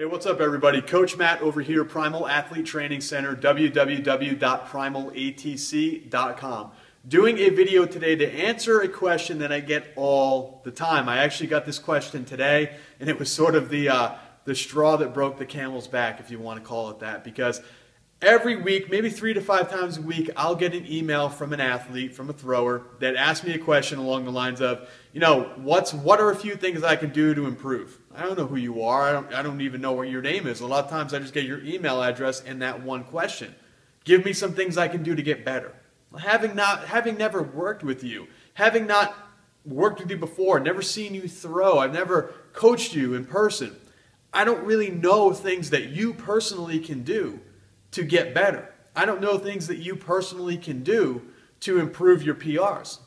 Hey, what's up, everybody? Coach Matt over here, Primal Athlete Training Center, www.primalatc.com. Doing a video today to answer a question that I get all the time. I actually got this question today, and it was sort of the uh, the straw that broke the camel's back, if you want to call it that, because every week, maybe three to five times a week, I'll get an email from an athlete, from a thrower, that asks me a question along the lines of, you know, what's what are a few things I can do to improve? I don't know who you are. I don't, I don't even know what your name is. A lot of times I just get your email address and that one question. Give me some things I can do to get better. Having not having never worked with you, having not worked with you before, never seen you throw, I've never coached you in person. I don't really know things that you personally can do to get better. I don't know things that you personally can do to improve your PRs.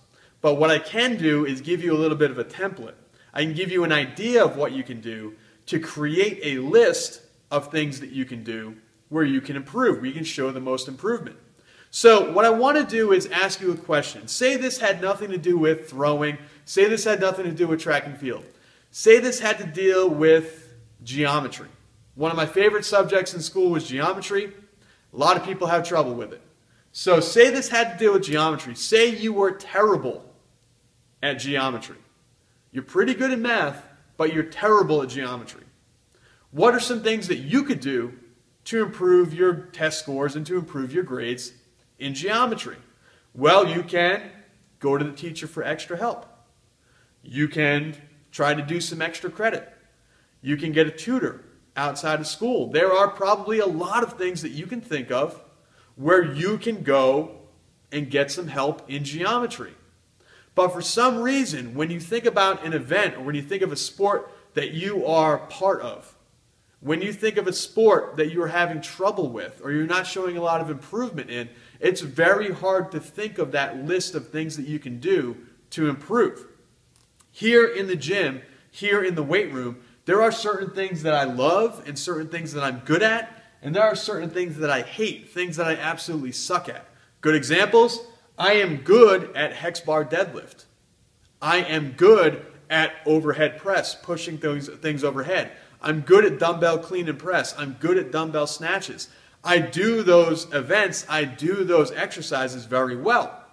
But what I can do is give you a little bit of a template. I can give you an idea of what you can do to create a list of things that you can do where you can improve, you can show the most improvement. So what I want to do is ask you a question. Say this had nothing to do with throwing. Say this had nothing to do with track and field. Say this had to deal with geometry. One of my favorite subjects in school was geometry. A lot of people have trouble with it. So say this had to deal with geometry. Say you were terrible at geometry. You're pretty good at math, but you're terrible at geometry. What are some things that you could do to improve your test scores and to improve your grades in geometry? Well, you can go to the teacher for extra help. You can try to do some extra credit. You can get a tutor outside of school. There are probably a lot of things that you can think of where you can go and get some help in geometry. But for some reason, when you think about an event or when you think of a sport that you are part of, when you think of a sport that you're having trouble with or you're not showing a lot of improvement in, it's very hard to think of that list of things that you can do to improve. Here in the gym, here in the weight room, there are certain things that I love and certain things that I'm good at, and there are certain things that I hate, things that I absolutely suck at. Good examples I am good at hex bar deadlift. I am good at overhead press, pushing things, things overhead. I'm good at dumbbell clean and press. I'm good at dumbbell snatches. I do those events, I do those exercises very well.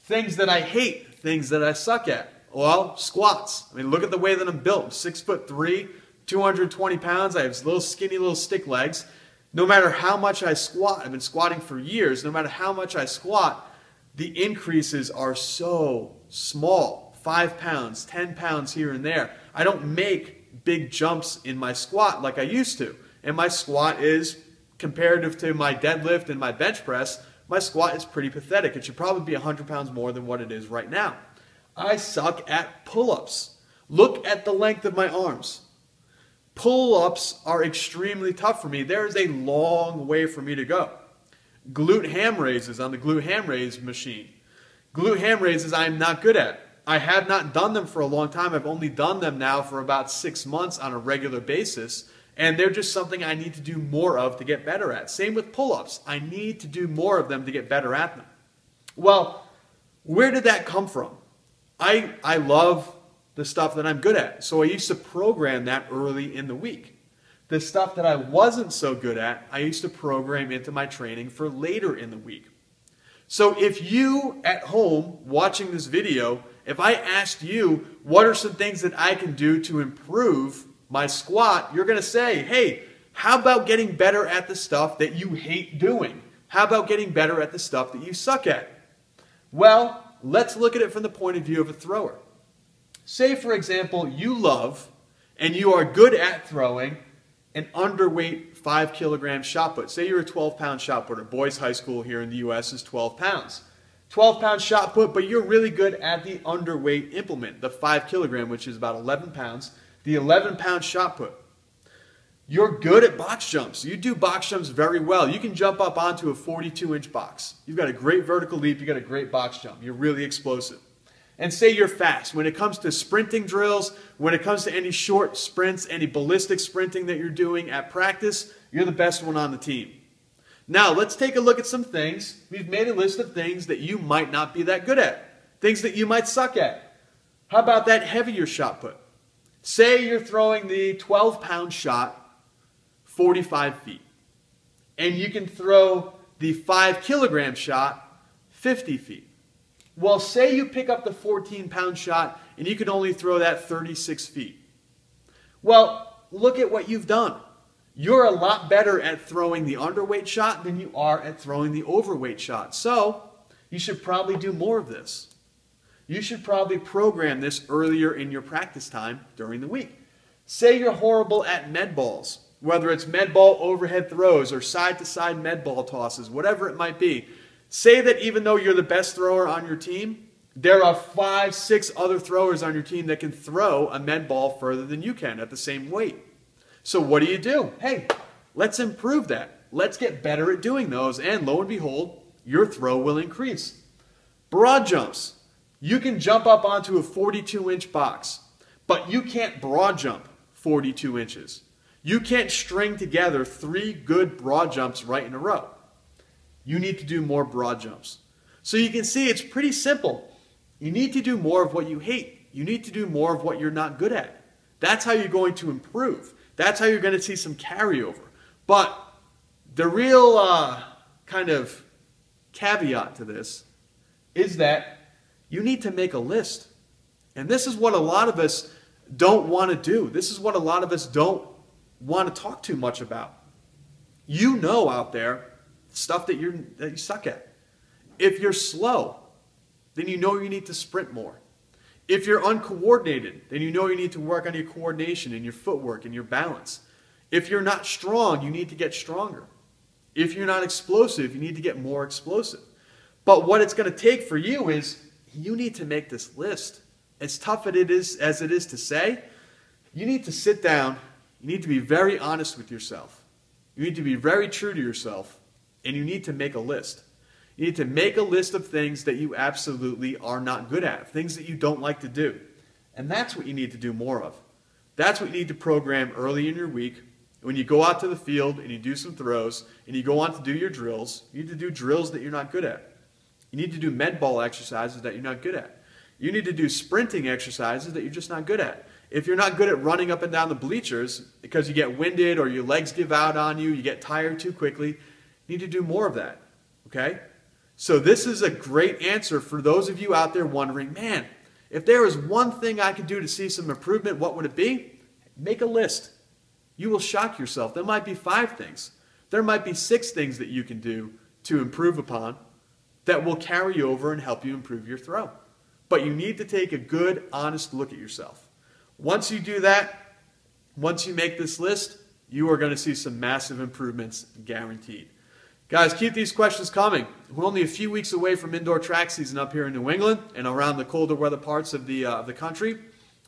Things that I hate, things that I suck at. Well, squats. I mean, look at the way that I'm built. I'm six foot three, 220 pounds. I have little skinny little stick legs. No matter how much I squat, I've been squatting for years, no matter how much I squat, the increases are so small. Five pounds, 10 pounds here and there. I don't make big jumps in my squat like I used to. And my squat is, comparative to my deadlift and my bench press, my squat is pretty pathetic. It should probably be 100 pounds more than what it is right now. I suck at pull ups. Look at the length of my arms. Pull ups are extremely tough for me. There is a long way for me to go. Glute ham raises on the glute ham raise machine. Glute ham raises I'm not good at. I have not done them for a long time. I've only done them now for about six months on a regular basis. And they're just something I need to do more of to get better at. Same with pull ups. I need to do more of them to get better at them. Well, where did that come from? I, I love the stuff that I'm good at. So I used to program that early in the week. The stuff that I wasn't so good at, I used to program into my training for later in the week. So if you at home watching this video, if I asked you what are some things that I can do to improve my squat, you're going to say, hey, how about getting better at the stuff that you hate doing? How about getting better at the stuff that you suck at? Well, let's look at it from the point of view of a thrower. Say, for example, you love and you are good at throwing an underweight five kilogram shot put. Say you're a 12 pound shot putter. Boys high school here in the US is 12 pounds. 12 pound shot put, but you're really good at the underweight implement, the five kilogram, which is about 11 pounds, the 11 pound shot put. You're good at box jumps. You do box jumps very well. You can jump up onto a 42 inch box. You've got a great vertical leap, you've got a great box jump. You're really explosive and say you're fast. When it comes to sprinting drills, when it comes to any short sprints, any ballistic sprinting that you're doing at practice, you're the best one on the team. Now, let's take a look at some things. We've made a list of things that you might not be that good at, things that you might suck at. How about that heavier shot put? Say you're throwing the 12 pound shot 45 feet. And you can throw the 5 kilogram shot 50 feet. Well, say you pick up the 14 pound shot and you can only throw that 36 feet. Well, look at what you've done. You're a lot better at throwing the underweight shot than you are at throwing the overweight shot. So, you should probably do more of this. You should probably program this earlier in your practice time during the week. Say you're horrible at med balls, whether it's med ball overhead throws or side to side med ball tosses, whatever it might be. Say that even though you're the best thrower on your team, there are five, six other throwers on your team that can throw a med ball further than you can at the same weight. So what do you do? Hey, let's improve that. Let's get better at doing those, and lo and behold, your throw will increase. Broad jumps. You can jump up onto a 42 inch box, but you can't broad jump 42 inches. You can't string together three good broad jumps right in a row. You need to do more broad jumps. So you can see it's pretty simple. You need to do more of what you hate. You need to do more of what you're not good at. That's how you're going to improve. That's how you're going to see some carryover. But the real uh, kind of caveat to this is that you need to make a list. And this is what a lot of us don't want to do. This is what a lot of us don't want to talk too much about. You know out there stuff that, you're, that you suck at. If you're slow, then you know you need to sprint more. If you're uncoordinated, then you know you need to work on your coordination and your footwork and your balance. If you're not strong, you need to get stronger. If you're not explosive, you need to get more explosive. But what it's going to take for you is you need to make this list. As tough as it is as it is to say, you need to sit down, you need to be very honest with yourself. You need to be very true to yourself, and you need to make a list. You need to make a list of things that you absolutely are not good at, things that you don't like to do. And that's what you need to do more of. That's what you need to program early in your week. When you go out to the field and you do some throws and you go on to do your drills, you need to do drills that you're not good at. You need to do med ball exercises that you're not good at. You need to do sprinting exercises that you're just not good at. If you're not good at running up and down the bleachers because you get winded or your legs give out on you, you get tired too quickly, need to do more of that. Okay? So, this is a great answer for those of you out there wondering, man, if there was one thing I could do to see some improvement, what would it be? Make a list. You will shock yourself. There might be five things, there might be six things that you can do to improve upon that will carry over and help you improve your throw. But you need to take a good, honest look at yourself. Once you do that, once you make this list, you are going to see some massive improvements guaranteed. Guys, keep these questions coming. We're only a few weeks away from indoor track season up here in New England and around the colder weather parts of the, uh, of the country.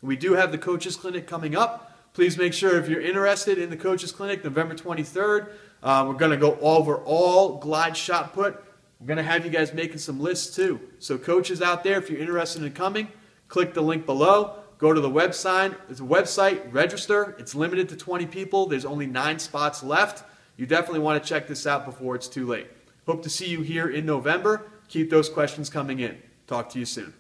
We do have the Coaches Clinic coming up. Please make sure if you're interested in the Coaches Clinic, November 23rd, uh, we're going to go over all glide shot put. We're going to have you guys making some lists too. So coaches out there, if you're interested in coming, click the link below. Go to the website. It's a website. Register. It's limited to 20 people. There's only nine spots left. You definitely want to check this out before it's too late. Hope to see you here in November. Keep those questions coming in. Talk to you soon.